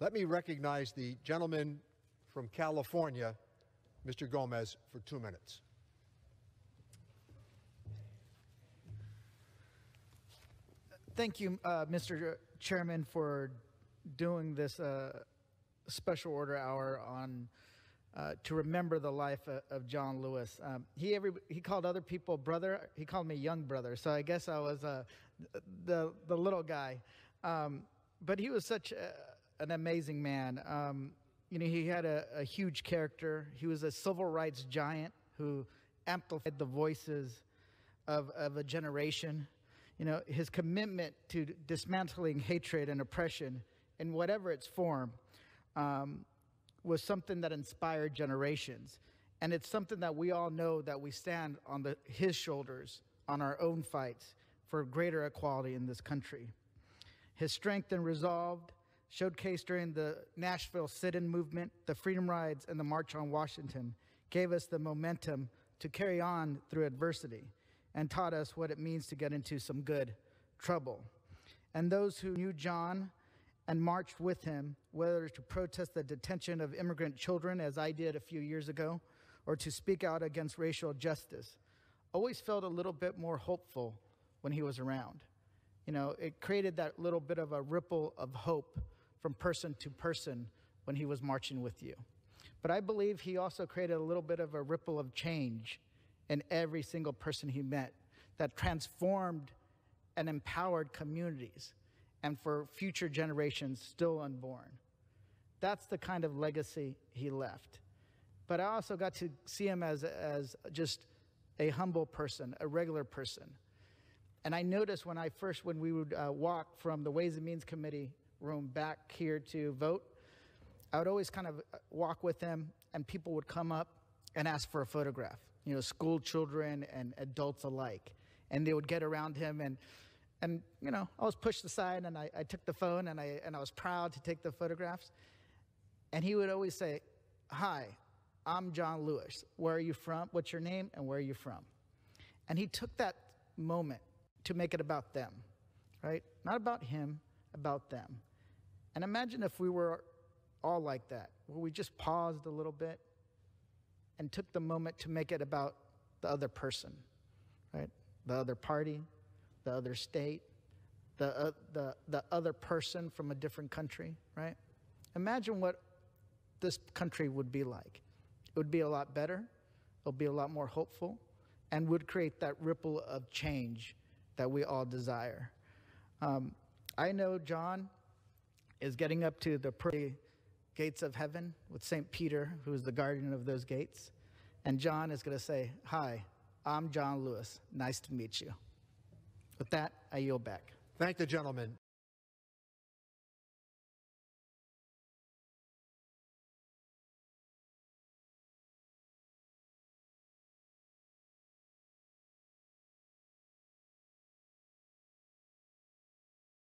Let me recognize the gentleman from California, Mr. Gomez, for two minutes. Thank you, uh, Mr. Chairman, for doing this uh, special order hour on uh, to remember the life of, of John Lewis. Um, he every he called other people brother. He called me young brother. So I guess I was uh, the the little guy. Um, but he was such a, an amazing man. Um, you know, he had a, a huge character. He was a civil rights giant who amplified the voices of, of a generation. You know, his commitment to dismantling hatred and oppression in whatever its form um, was something that inspired generations. And it's something that we all know that we stand on the, his shoulders on our own fights for greater equality in this country. His strength and resolve, showcased during the Nashville sit in movement, the Freedom Rides, and the March on Washington, gave us the momentum to carry on through adversity and taught us what it means to get into some good trouble. And those who knew John and marched with him, whether to protest the detention of immigrant children, as I did a few years ago, or to speak out against racial justice, always felt a little bit more hopeful when he was around. You know, it created that little bit of a ripple of hope from person to person when he was marching with you. But I believe he also created a little bit of a ripple of change in every single person he met that transformed and empowered communities and for future generations still unborn. That's the kind of legacy he left. But I also got to see him as, as just a humble person, a regular person. And I noticed when I first, when we would uh, walk from the Ways and Means Committee room back here to vote, I would always kind of walk with him, and people would come up and ask for a photograph you know, school children and adults alike. And they would get around him and, and you know, I was pushed aside and I, I took the phone and I, and I was proud to take the photographs. And he would always say, hi, I'm John Lewis. Where are you from? What's your name? And where are you from? And he took that moment to make it about them, right? Not about him, about them. And imagine if we were all like that, where we just paused a little bit and took the moment to make it about the other person, right? The other party, the other state, the, uh, the, the other person from a different country, right? Imagine what this country would be like. It would be a lot better, it would be a lot more hopeful, and would create that ripple of change that we all desire. Um, I know John is getting up to the pretty gates of heaven with St. Peter, who is the guardian of those gates. And John is going to say, Hi, I'm John Lewis. Nice to meet you. With that, I yield back. Thank the gentleman.